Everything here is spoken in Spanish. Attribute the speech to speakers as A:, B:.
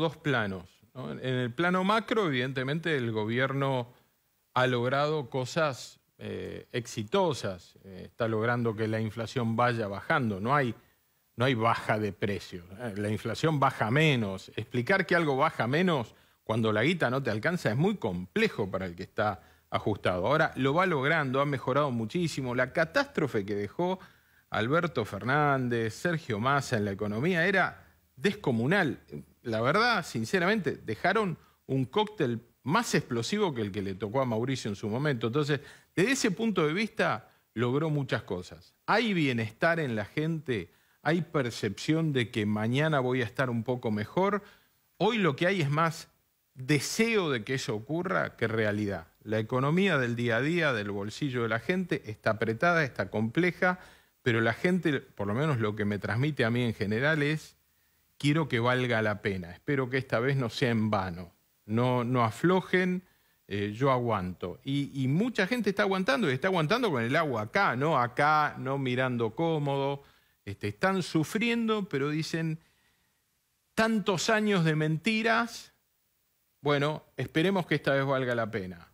A: dos planos. En el plano macro, evidentemente, el gobierno ha logrado cosas eh, exitosas. Eh, está logrando que la inflación vaya bajando. No hay, no hay baja de precios. Eh, la inflación baja menos. Explicar que algo baja menos cuando la guita no te alcanza es muy complejo para el que está ajustado. Ahora lo va logrando, ha mejorado muchísimo. La catástrofe que dejó Alberto Fernández, Sergio Massa en la economía era descomunal. La verdad, sinceramente, dejaron un cóctel más explosivo que el que le tocó a Mauricio en su momento. Entonces, desde ese punto de vista, logró muchas cosas. Hay bienestar en la gente, hay percepción de que mañana voy a estar un poco mejor. Hoy lo que hay es más deseo de que eso ocurra que realidad. La economía del día a día, del bolsillo de la gente, está apretada, está compleja, pero la gente, por lo menos lo que me transmite a mí en general es, quiero que valga la pena, espero que esta vez no sea en vano, no, no aflojen, eh, yo aguanto. Y, mucha gente está aguantando y está aguantando con el agua acá, no acá, no mirando cómodo, este, están sufriendo, pero dicen, tantos años de mentiras, bueno, esperemos que esta vez valga la pena.